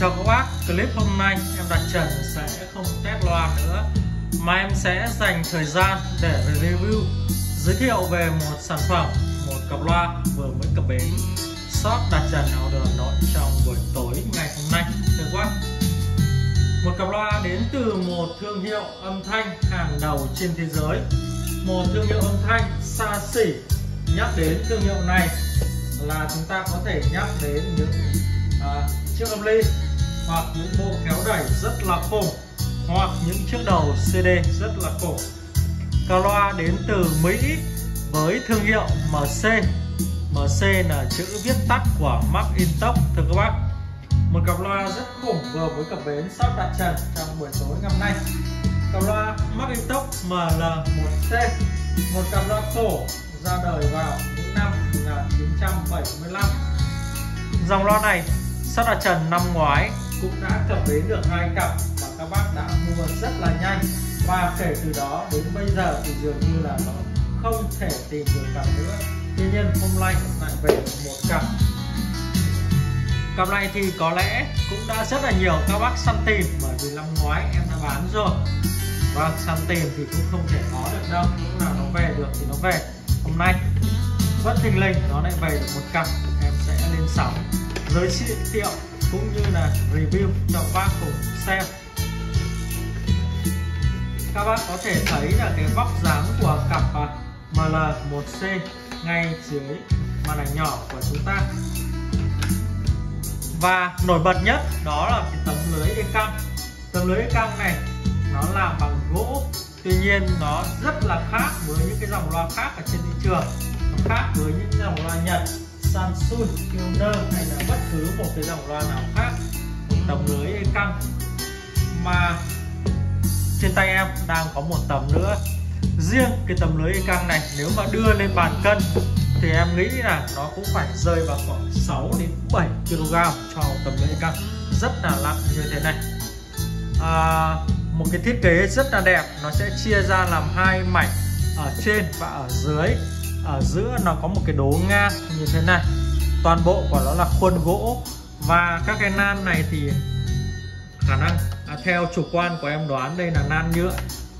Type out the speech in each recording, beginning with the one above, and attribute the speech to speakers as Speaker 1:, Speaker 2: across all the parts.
Speaker 1: Chào các bác, clip hôm nay em đặt trần sẽ không test loa nữa mà em sẽ dành thời gian để review giới thiệu về một sản phẩm một cặp loa vừa mới cập bến. Shop đặt trần nào Hà Nội trong buổi tối ngày hôm nay được quá một cặp loa đến từ một thương hiệu âm thanh hàng đầu trên thế giới. Một thương hiệu âm thanh xa xỉ nhắc đến thương hiệu này là chúng ta có thể nhắc đến những à, chiếc âm ly hoặc những bộ kéo đẩy rất là cổ hoặc những chiếc đầu CD rất là cổ. cao loa đến từ Mỹ với thương hiệu MC MC là chữ viết tắt của Mark Intox, thưa các bác. Một cặp loa rất khủng vừa với cặp bến sắp đặt trần trong buổi tối ngày hôm nay. Cặp loa Mark Intox ML1C một cặp loa cổ ra đời vào những năm 1975 dòng loa này sắp đặt trần năm ngoái cũng đã cập bến được hai cặp mà các bác đã mua rất là nhanh. Và kể từ đó đến bây giờ thì dường như là nó không thể tìm được cặp nữa. Tuy nhiên hôm nay lại về một cặp. Cặp này thì có lẽ cũng đã rất là nhiều các bác săn tìm bởi vì năm ngoái em đã bán rồi. Và săn tìm thì cũng không thể có được đâu. Lúc nào nó về được thì nó về. Hôm nay bất thình lình nó lại về được một cặp. Em sẽ lên sóng giới thiệu cũng như là review cho các bác cùng xem. Các bác có thể thấy là cái vóc dáng của cặp à, ML1C ngay dưới màn ảnh nhỏ của chúng ta. Và nổi bật nhất đó là cái tấm lưới đê căng tấm lưới đê căng này, nó làm bằng gỗ. Tuy nhiên, nó rất là khác với những cái dòng loa khác ở trên thị trường. Nó khác với những dòng loa nhật. Samsung, Pioneer hay là bất cứ một cái dòng loa nào khác đồng tấm lưới căng. Mà trên tay em đang có một tấm nữa. Riêng cái tấm lưới căng này nếu mà đưa lên bàn cân thì em nghĩ là nó cũng phải rơi vào khoảng 6 đến 7 kg cho tấm lưới căng. Rất là nặng như thế này. À, một cái thiết kế rất là đẹp nó sẽ chia ra làm hai mảnh ở trên và ở dưới ở giữa nó có một cái đố ngang như thế này. Toàn bộ của nó là khuôn gỗ. Và các cái nan này thì khả năng à, theo chủ quan của em đoán đây là nan nhựa.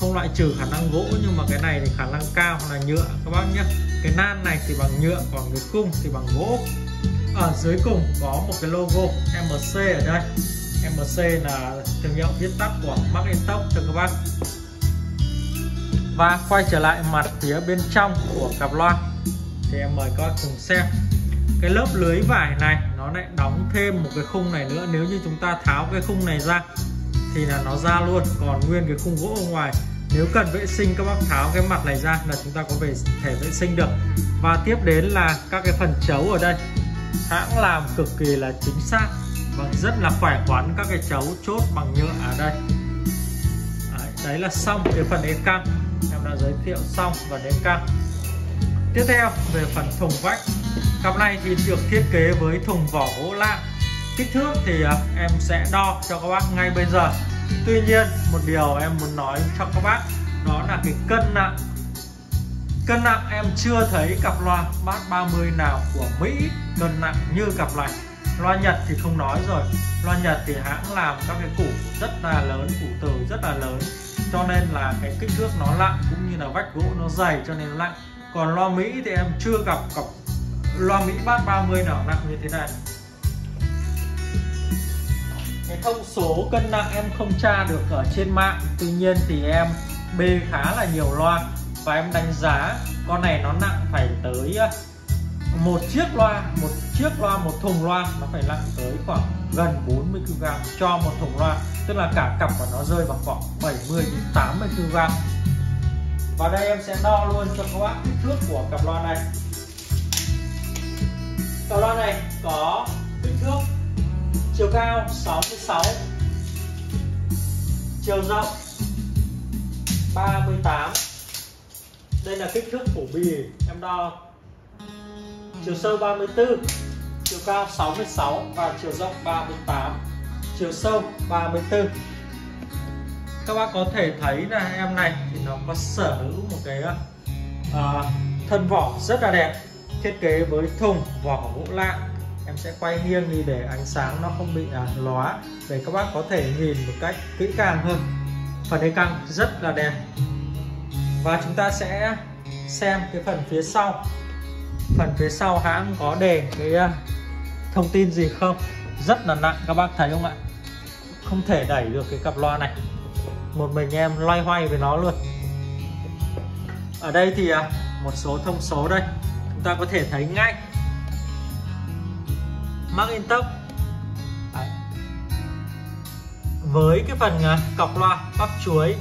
Speaker 1: Không loại trừ khả năng gỗ nhưng mà cái này thì khả năng cao là nhựa các bác nhé. Cái nan này thì bằng nhựa còn cái khung thì bằng gỗ. Ở dưới cùng có một cái logo MC ở đây. MC là thương hiệu viết tắt của Macintosh cho các bác và quay trở lại mặt phía bên trong của cặp loa. Thì em mời các cùng xem cái lớp lưới vải này nó lại đóng thêm một cái khung này nữa. Nếu như chúng ta tháo cái khung này ra thì là nó ra luôn. Còn nguyên cái khung gỗ ở ngoài nếu cần vệ sinh các bác tháo cái mặt này ra là chúng ta có về thể vệ sinh được. Và tiếp đến là các cái phần chấu ở đây. Hãng làm cực kỳ là chính xác. Và rất là khỏe khoắn các cái chấu chốt bằng nhựa ở đây. Đấy, đấy là xong cái phần e căng em đã giới thiệu xong và đến căng tiếp theo, về phần thùng vách. Cặp này thì được thiết kế với thùng vỏ gỗ lạng kích thước thì à, em sẽ đo cho các bác ngay bây giờ. Tuy nhiên, một điều em muốn nói cho các bác, đó là cái cân nặng. Cân nặng em chưa thấy cặp loa bát 30 nào của Mỹ cân nặng như cặp này loa Nhật thì không nói rồi. Loa Nhật thì hãng làm các cái củ rất là lớn, củ từ rất là lớn. Cho nên là cái kích thước nó nặng cũng như là vách gỗ nó dày cho nên nó nặng còn loa Mỹ thì em chưa gặp cặp loa Mỹ bát 30 nào nặng như thế này. Cái thông số cân nặng em không tra được ở trên mạng. Tuy nhiên thì em bê khá là nhiều loa và em đánh giá con này nó nặng phải tới một chiếc loa, một chiếc loa, một thùng loa nó phải nặng tới khoảng gần 40 kg cho một thùng loa, tức là cả cặp của nó rơi vào khoảng 70 đến 80 kg và đây em sẽ đo luôn cho các bác kích thước của cặp loa này. Cặp loa này có kích thước chiều cao 66 chiều rộng 38 đây là kích thước của bì, em đo chiều sâu 34 chiều cao 66 và chiều rộng 38 chiều sâu 34 các bác có thể thấy là em này thì nó có sở hữu một cái uh, thân vỏ rất là đẹp thiết kế với thùng vỏ gỗ lạng. em sẽ quay nghiêng đi để ánh sáng nó không bị à, lóa để các bác có thể nhìn một cách kỹ càng hơn. Phần đế căng rất là đẹp. Và chúng ta sẽ xem cái phần phía sau phần phía sau hãng có đề cái à, thông tin gì không? Rất là nặng, các bác thấy không ạ? Không thể đẩy được cái cặp loa này. Một mình em loay hoay với nó luôn. Ở đây thì à, một số thông số đây. Chúng ta có thể thấy ngay. Mark Intox với cái phần à, cọc loa bắp chuối,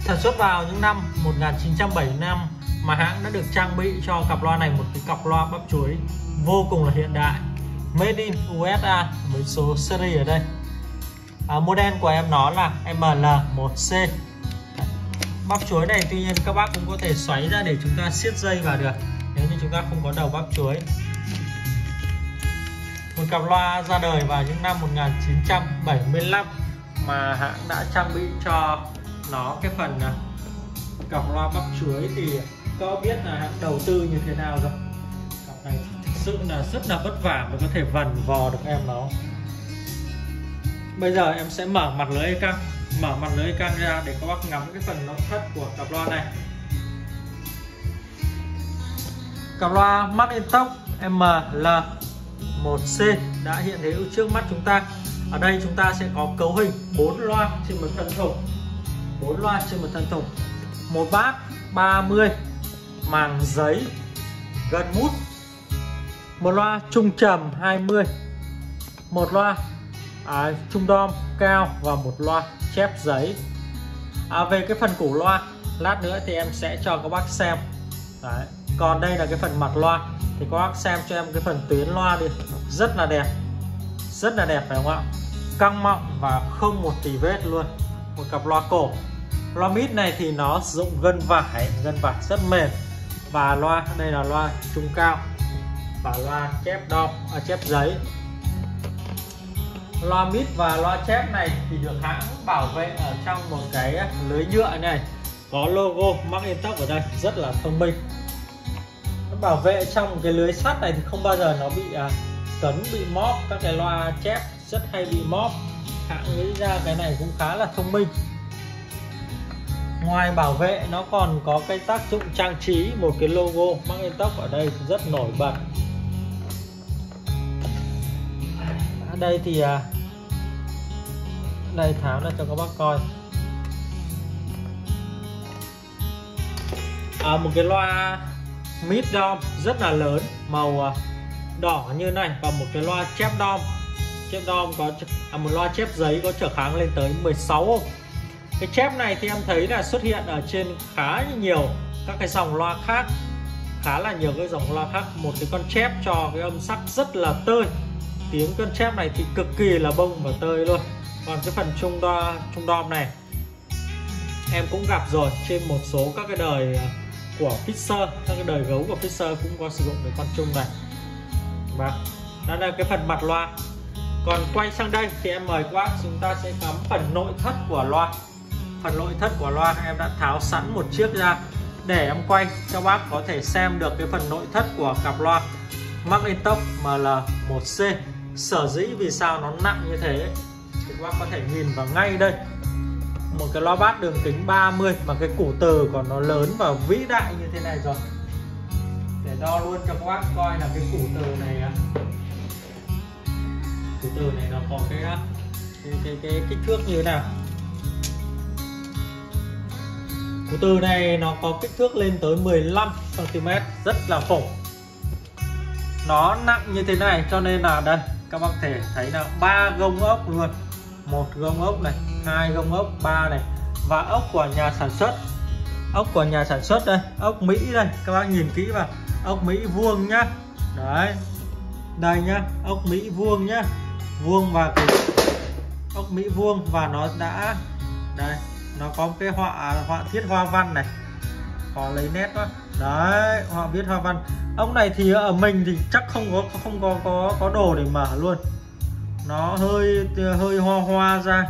Speaker 1: sản xuất vào những năm 1975 mà hãng đã được trang bị cho cặp loa này một cái cặp loa bắp chuối vô cùng là hiện đại. Made in USA với số series ở đây. À, model của em nó là ML1C bắp chuối này tuy nhiên các bác cũng có thể xoáy ra để chúng ta siết dây vào được nếu như chúng ta không có đầu bắp chuối. Một cặp loa ra đời vào những năm 1975 mà hãng đã trang bị cho nó cái phần à, cặp loa bắp chuối thì có biết là hãng đầu tư như thế nào rồi cặp này thực sự là rất là vất vả mới có thể vần vò được em nó bây giờ em sẽ mở mặt lưới căng mở mặt lưới căng ra để các bác ngắm cái phần nó thất của cặp loa này. Cặp loa Macintosh ML1C đã hiện hữu trước mắt chúng ta. Ở đây chúng ta sẽ có cấu hình 4 loa trên một thân thùng. 4 loa trên một thân thùng. Một bát 30 màng giấy gần mút. Một loa trung trầm 20 một loa à, trung đom cao và một loa chép giấy. À, về cái phần củ loa lát nữa thì em sẽ cho các bác xem. Đấy. còn đây là cái phần mặt loa thì các bác xem cho em cái phần tuyến loa đi. Rất là đẹp rất là đẹp phải không ạ? Căng mọng và không một tì vết luôn. Một cặp loa cổ. Loa mít này thì nó dụng gân vải gân vải rất mềm và loa đây là loa trung cao. Và loa chép đo à, chép giấy. Loa mít và loa chép này thì được hãng bảo vệ ở trong một cái lưới nhựa này. Có logo Macintosh ở đây rất là thông minh. Nó bảo vệ trong một cái lưới sắt này thì không bao giờ nó bị à, cấn bị móp. Các cái loa chép rất hay bị móp. Hãng nghĩ ra cái này cũng khá là thông minh ngoài bảo vệ nó còn có cái tác dụng trang trí một cái logo Macintosh ở đây rất nổi bật. Ở đây thì à, đây tháo ra cho các bác coi. À, một cái loa mid dom rất là lớn màu à, đỏ như này và một cái loa chép dom. Chép dom có à, một loa chép giấy có trở kháng lên tới 16 ohm cái chép này thì em thấy là xuất hiện ở trên khá nhiều các cái dòng loa khác, khá là nhiều cái dòng loa khác. Một cái con chép cho cái âm sắc rất là tơi. Tiếng con chép này thì cực kỳ là bông và tơi luôn. Còn cái phần trung đo, trung đom này, em cũng gặp rồi. Trên một số các cái đời của Fisher các cái đời gấu của Fisher cũng có sử dụng cái con trung này. Và đó là cái phần mặt loa. Còn quay sang đây thì em mời các bác chúng ta sẽ ngắm phần nội thất của loa phần nội thất của loa em đã tháo sẵn một chiếc ra để em quay cho bác có thể xem được cái phần nội thất của cặp loa Magnetop ML1C sở dĩ vì sao nó nặng như thế? Thì các bác có thể nhìn vào ngay đây. Một cái loa bát đường kính 30 mà cái củ từ của nó lớn và vĩ đại như thế này rồi. Để đo luôn cho các bác coi là cái củ từ này củ từ này nó có cái cái, cái, cái kích thước như thế nào. Củ từ này nó có kích thước lên tới 15 cm rất là khủng nó nặng như thế này, cho nên là đây, các bác thể thấy là ba gông ốc luôn. Một gông ốc này, hai gông ốc, ba này. Và ốc của nhà sản xuất. Ốc của nhà sản xuất đây, ốc Mỹ đây, các bác nhìn kỹ vào. Ốc Mỹ vuông nhá. Đấy. Đây nhá, ốc Mỹ vuông nhá. Vuông và cái ốc Mỹ vuông và nó đã đây nó có cái họa họa tiết hoa văn này. Có lấy nét đó đấy họ viết hoa văn. Ông này thì ở mình thì chắc không có không có có có đồ để mở luôn. Nó hơi hơi hoa hoa ra.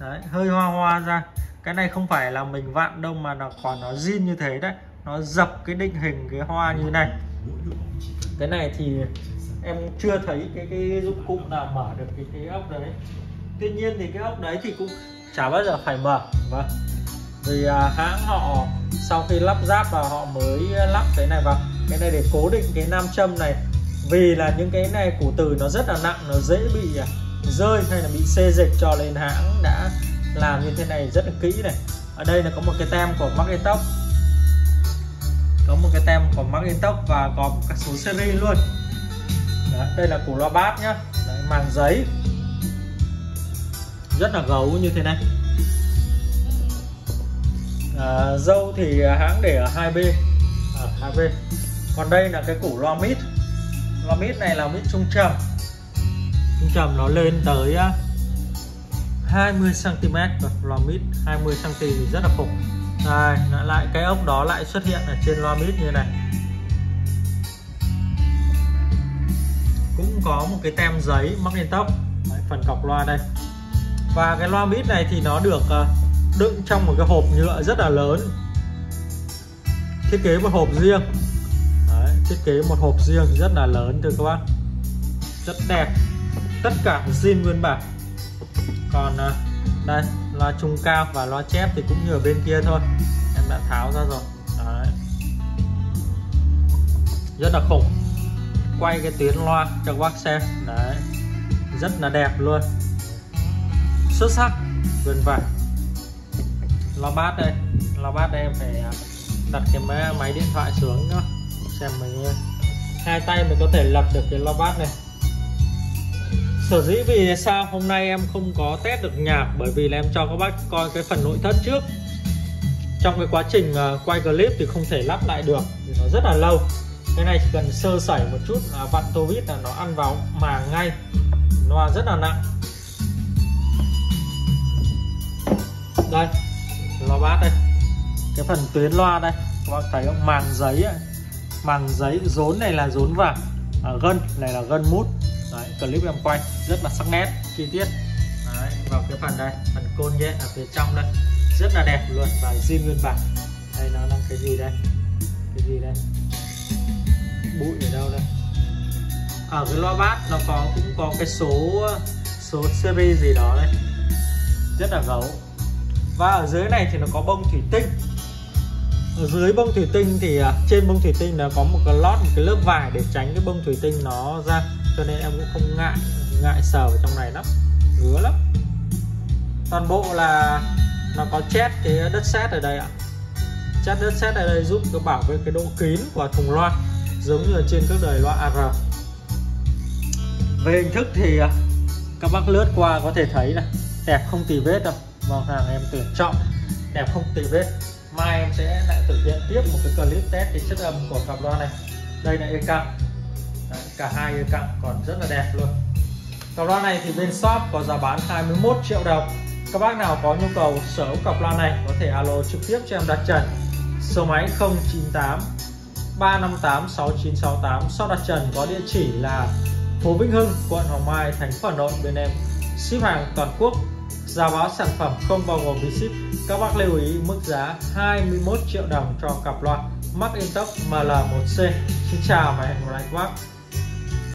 Speaker 1: Đấy, hơi hoa hoa ra. Cái này không phải là mình vặn đâu mà nó còn nó zin như thế đấy. Nó dập cái định hình cái hoa như này. Cái này thì em chưa thấy cái cái dụng cụ nào mở được cái cái ốc đấy. Tuy nhiên thì cái ốc đấy thì cũng chả bao giờ phải mở. Vâng. Vì à, hãng họ sau khi lắp ráp vào họ mới lắp cái này vào cái này để cố định cái nam châm này vì là những cái này củ từ nó rất là nặng nó dễ bị à, rơi hay là bị xê dịch cho nên hãng đã làm như thế này rất là kỹ này. Ở đây là có một cái tem của Macintosh có một cái tem của Macintosh và có cả số series luôn. Đó, đây là củ loa bát nhá. Đấy, màng giấy rất là gấu như thế này. À, dâu thì hãng để ở 2B ở 2B còn đây là cái củ loa mít. Loa mít này là mít trung trầm. Trung trầm nó lên tới à, 20 cm loa mít 20 cm thì rất là khủng. Đây lại cái ốc đó lại xuất hiện ở trên loa mít như này. Cũng có một cái tem giấy mắc lên tóc. Đấy, phần cọc loa đây và cái loa mít này thì nó được ờ, đựng trong một cái hộp nhựa rất là lớn. Thiết kế một hộp riêng. Đấy, thiết kế một hộp riêng rất là lớn thưa các bác. Rất đẹp. Tất cả zin nguyên bản. Còn ờ, đây loa trung cao và loa chép thì cũng như ở bên kia thôi. Em đã tháo ra rồi. Đấy. rất là khủng. Quay cái tuyến loa cho các bác xem. Đấy. Rất là đẹp luôn xuất sắc tuyệt vải loa bát đây loa bát đây em phải à, đặt cái máy điện thoại xuống đó xem mình hai tay mình có thể lật được cái loa bát này. Sở dĩ vì sao hôm nay em không có test được nhạc? Bởi vì là em cho các bác coi cái phần nội thất trước. Trong cái quá trình à, quay clip thì không thể lắp lại được vì nó rất là lâu. Cái này chỉ cần sơ sẩy một chút là vặn tô vít là nó ăn vào màng ngay. Nó rất là nặng. Đây. Loa bát đây. Cái phần tuyến loa đây các bạn thấy không? Màng giấy ấy. màng giấy rốn này là rốn vàng à, gân này là gân mút. Đấy clip em quay rất là sắc nét chi tiết. Đấy, vào cái phần đây phần côn nhé ở phía trong đây. Rất là đẹp luôn và zin nguyên bản. Đây nó là cái gì đây? Cái gì đây? Bụi ở đâu đây? Ở cái loa bát nó có cũng có cái số số series gì đó đây. Rất là gấu và ở dưới này thì nó có bông thủy tinh. Ở dưới bông thủy tinh thì à, trên bông thủy tinh nó có một cái lót, một cái lớp vải để tránh cái bông thủy tinh nó ra. Cho nên em cũng không ngại ngại sờ vào trong này lắm, ngứa lắm. Toàn bộ là nó có chét cái đất sét ở đây ạ. Chét đất sét ở đây giúp nó bảo vệ cái độ kín của thùng loa, giống như trên các đời loa AR về hình thức thì à, các bác lướt qua có thể thấy là đẹp không tì vết đâu màu hàng em tuyển chọn, đẹp không tì vết. Mai em sẽ lại thực hiện tiếp một cái clip test cái chất âm của cặp loa này. Đây là e căng cả hai e căng còn rất là đẹp luôn. Cặp loa này thì bên shop có giá bán 21 triệu đồng. Các bác nào có nhu cầu sở hữu cặp loa này có thể alo trực tiếp cho em đặt trần. Số máy 098 358 6968 sau đặt trần có địa chỉ là phố Vĩnh Hưng, quận Hoàng Mai, thành phố Hà Nội. Bên em ship hàng toàn quốc giá báo sản phẩm không bao gồm phí ship, các bác lưu ý mức giá 21 triệu đồng cho cặp loa Intox ML1C Xin chào và hẹn gặp lại các bác.